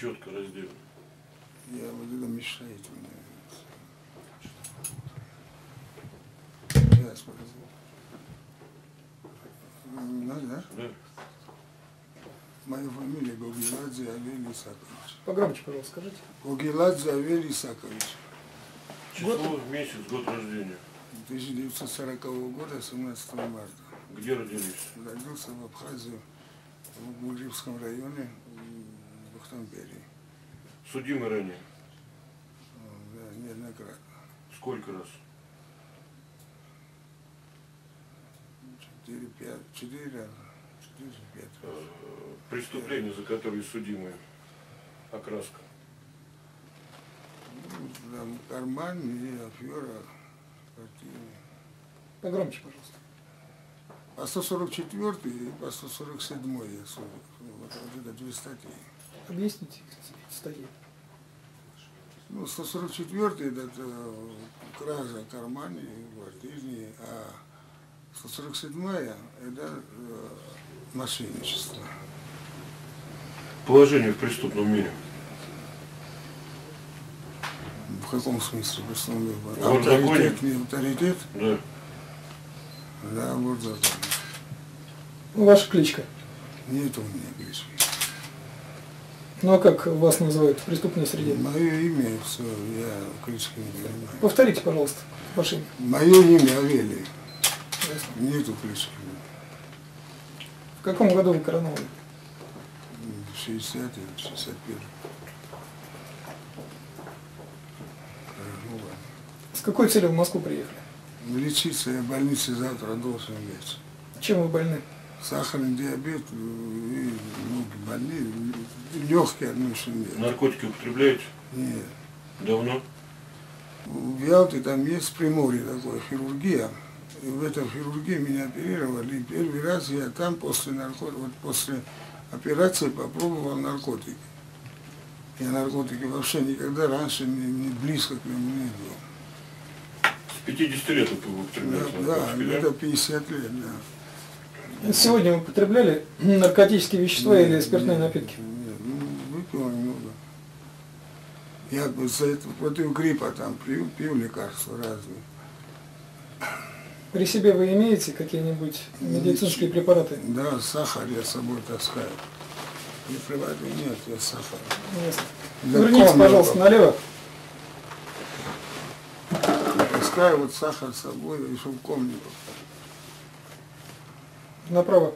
Четко разделено. Я вот это мешает мне. Сейчас, подожди. Надо, да? Да? Моя фамилия Гогеладзе Авелий Исакович. Погромче, пожалуйста, скажите. Гогеладзе Авелий Исакович. Число, месяц, год рождения. 1940 года, 17 марта. Где родились? Родился в Абхазии, в Гурьевском районе, в Бухтамберии. Судимый ранее. Да, неоднократно. Сколько раз? Четыре, пять, четыре раза. Четыре, пять раз. Э, Преступление, за которое судимые. Окраска. Ну, там карман афера спортивная. Погромче, пожалуйста. По 144 и по 147 я судил. Вот, вот это две статьи. Объясните статьи. Ну, 144 это, это кража кармане, квартирные, а 147 это э, мошенничество. Положение в преступном мире. В каком смысле? В основном, Вот законе. авторитет, не авторитет, Да. да, вот закон. Ну, ваша кличка. Нет у меня клички. Ну а как вас называют в преступной среде? Мое имя, все, я клички не понимаю. Повторите, пожалуйста, ваше имя. Мое имя Авелий. Ясно. Нету клички. В каком году вы короновали? В 60 или 61. Ну ладно. С какой целью в Москву приехали? Лечиться я в больнице завтра должен лечь. Чем вы больны? Сахарный диабет и ноги больные, легкие нет. Наркотики употребляете? Нет. Давно? В Ялте там есть в Приморье такое, хирургия. И в этой хирургии меня оперировали. И первый раз я там после наркот... вот после операции попробовал наркотики. Я наркотики вообще никогда раньше не, не близко к нему не был. С 50 лет вы употребляете Да, да, да? это 50 лет, да. Сегодня вы употребляли наркотические вещества Нет, или спиртные нет, напитки? Нет, ну, выпил немного. Я за это против гриппа там пью, пью лекарства разные. При себе вы имеете какие-нибудь медицинские препараты? Да, сахар я с собой таскаю. Препараты нет, я сахар. Да Вернитесь, пожалуйста, налево. Таскаю вот сахар с собой, и чтобы в комнату. Направо.